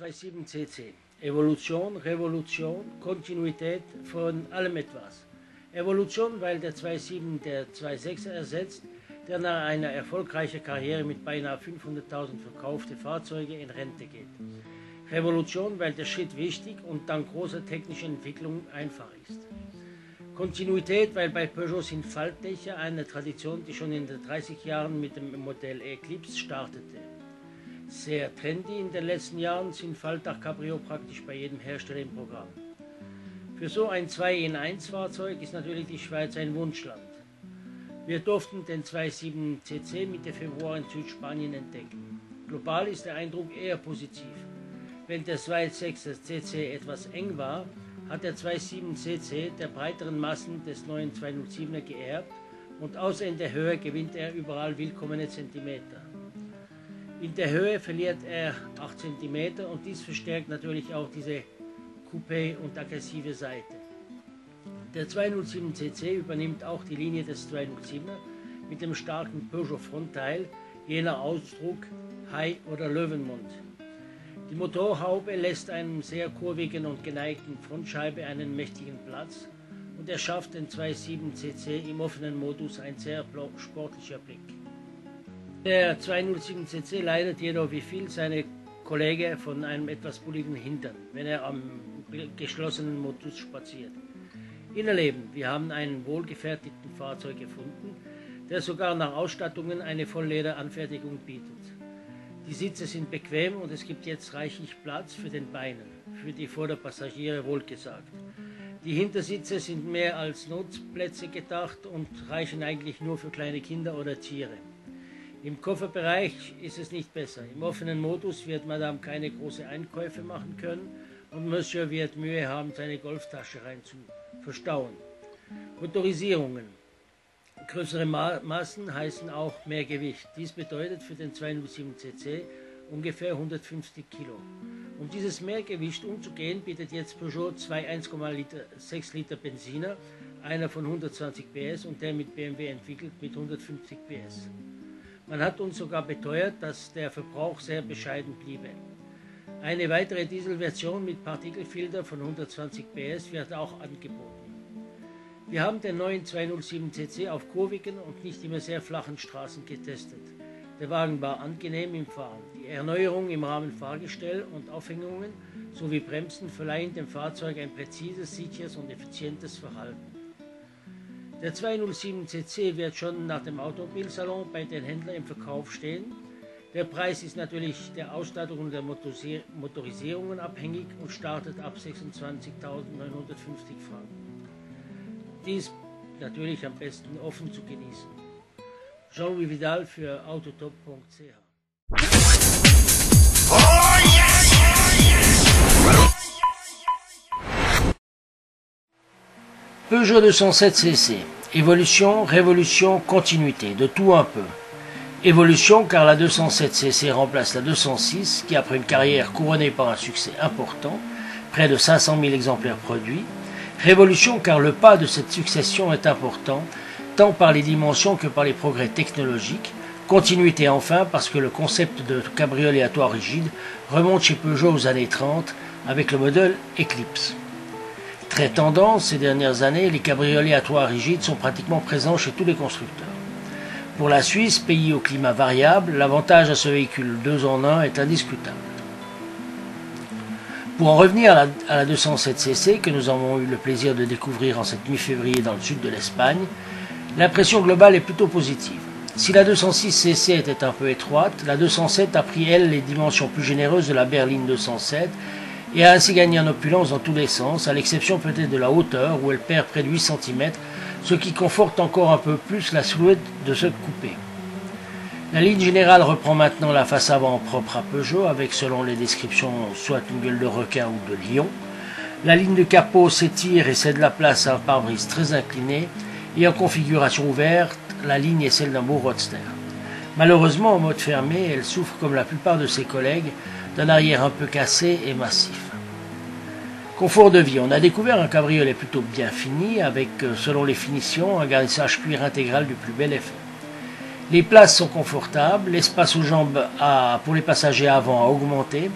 27cc. Evolution, Revolution, Kontinuität von allem etwas. Evolution, weil der 2.7 der 2.6 ersetzt, der nach einer erfolgreichen Karriere mit beinahe 500.000 verkaufte Fahrzeuge in Rente geht. Revolution, weil der Schritt wichtig und dank großer technischer Entwicklung einfach ist. Kontinuität, weil bei Peugeot sind Faltdächer eine Tradition, die schon in den 30 Jahren mit dem Modell Eclipse startete. Sehr trendy in den letzten Jahren sind Faltdach-Cabrio praktisch bei jedem Hersteller im Programm. Für so ein 2 in 1 Fahrzeug ist natürlich die Schweiz ein Wunschland. Wir durften den 2.7 CC Mitte Februar in Südspanien entdecken. Global ist der Eindruck eher positiv. Wenn der 2.6 CC etwas eng war, hat der 2.7 CC der breiteren Massen des neuen 207er geerbt und außer in der Höhe gewinnt er überall willkommene Zentimeter. In der Höhe verliert er 8 cm und dies verstärkt natürlich auch diese Coupé und aggressive Seite. Der 207 CC übernimmt auch die Linie des 207er mit dem starken Peugeot Frontteil, jener Ausdruck Hai oder Löwenmund. Die Motorhaube lässt einem sehr kurvigen und geneigten Frontscheibe einen mächtigen Platz und er schafft den 2.7 cc im offenen Modus ein sehr sportlicher Blick. Der 207 cc leidet jedoch wie viel seine Kollege von einem etwas bulligen Hintern, wenn er am geschlossenen Modus spaziert. Innerleben, wir haben einen wohlgefertigten Fahrzeug gefunden, der sogar nach Ausstattungen eine Volllederanfertigung bietet. Die Sitze sind bequem und es gibt jetzt reichlich Platz für den Beinen, für die Vorderpassagiere wohlgesagt. Die Hintersitze sind mehr als Notplätze gedacht und reichen eigentlich nur für kleine Kinder oder Tiere. Im Kofferbereich ist es nicht besser. Im offenen Modus wird Madame keine großen Einkäufe machen können und Monsieur wird Mühe haben, seine Golftasche rein zu verstauen. Motorisierungen. Größere Massen heißen auch mehr Gewicht. Dies bedeutet für den 207cc ungefähr 150 Kilo. Um dieses Mehrgewicht umzugehen, bietet jetzt Peugeot zwei 1,6 Liter Benziner, einer von 120 PS und der mit BMW entwickelt mit 150 PS. Man hat uns sogar beteuert, dass der Verbrauch sehr bescheiden bliebe. Eine weitere Dieselversion mit Partikelfilter von 120 PS wird auch angeboten. Wir haben den neuen 207cc auf kurvigen und nicht immer sehr flachen Straßen getestet. Der Wagen war angenehm im Fahren. Die Erneuerung im Rahmen Fahrgestell und Aufhängungen sowie Bremsen verleihen dem Fahrzeug ein präzises, sicheres und effizientes Verhalten. Der 207cc wird schon nach dem Automobilsalon bei den Händlern im Verkauf stehen. Der Preis ist natürlich der Ausstattung der Motorisierungen abhängig und startet ab 26.950 Franken. Dies natürlich am besten offen zu genießen. Jean-Louis Vidal für autotop.ch Peugeot 207 cc. Évolution, révolution, continuité, de tout un peu. Évolution car la 207 cc remplace la 206 qui après une carrière couronnée par un succès important, près de 500 000 exemplaires produits, Révolution car le pas de cette succession est important, tant par les dimensions que par les progrès technologiques. Continuité enfin parce que le concept de cabriolet à toit rigide remonte chez Peugeot aux années 30 avec le modèle Eclipse. Très tendance ces dernières années, les cabriolets à toit rigide sont pratiquement présents chez tous les constructeurs. Pour la Suisse, pays au climat variable, l'avantage à ce véhicule 2 en 1 est indiscutable. Pour en revenir à la, 207cc que nous avons eu le plaisir de découvrir en cette mi-février dans le sud de l'Espagne, l'impression globale est plutôt positive. Si la 206cc était un peu étroite, la 207 a pris elle les dimensions plus généreuses de la berline 207 et a ainsi gagné en opulence dans tous les sens, à l'exception peut-être de la hauteur où elle perd près de 8 cm, ce qui conforte encore un peu plus la silhouette de ce coupé. La ligne générale reprend maintenant la face avant propre à Peugeot, avec selon les descriptions soit une gueule de requin ou de lion. La ligne de capot s'étire et cède la place à un pare-brise très incliné, et en configuration ouverte, la ligne est celle d'un beau roadster. Malheureusement, en mode fermé, elle souffre comme la plupart de ses collègues d'un arrière un peu cassé et massif. Confort de vie, on a découvert un cabriolet plutôt bien fini, avec, euh, selon les finitions, un garnissage cuir intégral du plus bel effet. Les places sont confortables, l'espace aux jambes pour les passagers avant a augmenté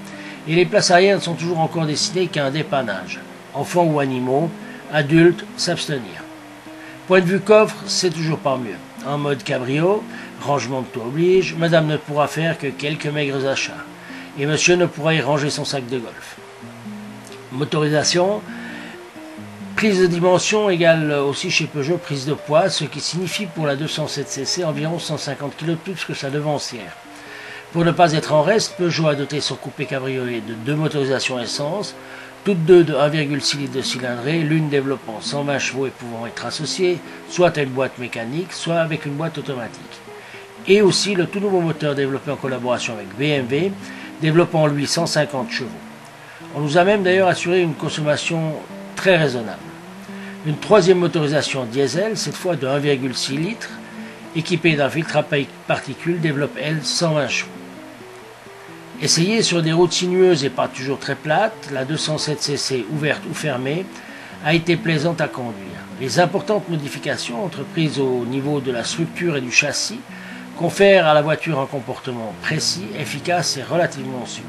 et les places arrière ne sont toujours encore destinées qu'à un dépannage. Enfants ou animaux, adultes, s'abstenir. Point de vue coffre, c'est toujours pas mieux. En mode cabrio, rangement de tout oblige, madame ne pourra faire que quelques maigres achats. Et monsieur ne pourra y ranger son sac de golf. Motorisation, prise de dimension égale aussi chez Peugeot prise de poids, ce qui signifie pour la 207cc environ 150 kg de plus que sa devancière. Pour ne pas être en reste, Peugeot a doté son coupé cabriolet de deux motorisations essence, toutes deux de 1,6 litres de cylindrée, l'une développant 120 chevaux et pouvant être associée soit à une boîte mécanique, soit avec une boîte automatique. Et aussi le tout nouveau moteur développé en collaboration avec BMW, développant lui 150 chevaux. On nous a même d'ailleurs assuré une consommation très raisonnable. Une troisième motorisation diesel, cette fois de 1,6 litres, équipée d'un filtre à particules, développe elle 120 chevaux. Essayée sur des routes sinueuses et pas toujours très plates, la 207cc ouverte ou fermée a été plaisante à conduire. Les importantes modifications entreprises au niveau de la structure et du châssis confèrent à la voiture un comportement précis, efficace et relativement sûr.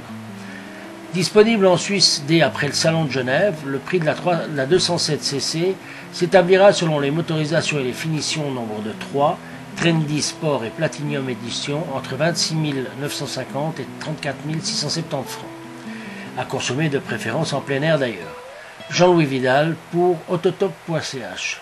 Disponible en Suisse dès après le Salon de Genève, le prix de la, 207cc s'établira selon les motorisations et les finitions au nombre de 3 Trendy Sport et Platinum Edition entre 26 950 et 34 670 francs. À consommer de préférence en plein air d'ailleurs. Jean-Louis Vidal pour autotop.ch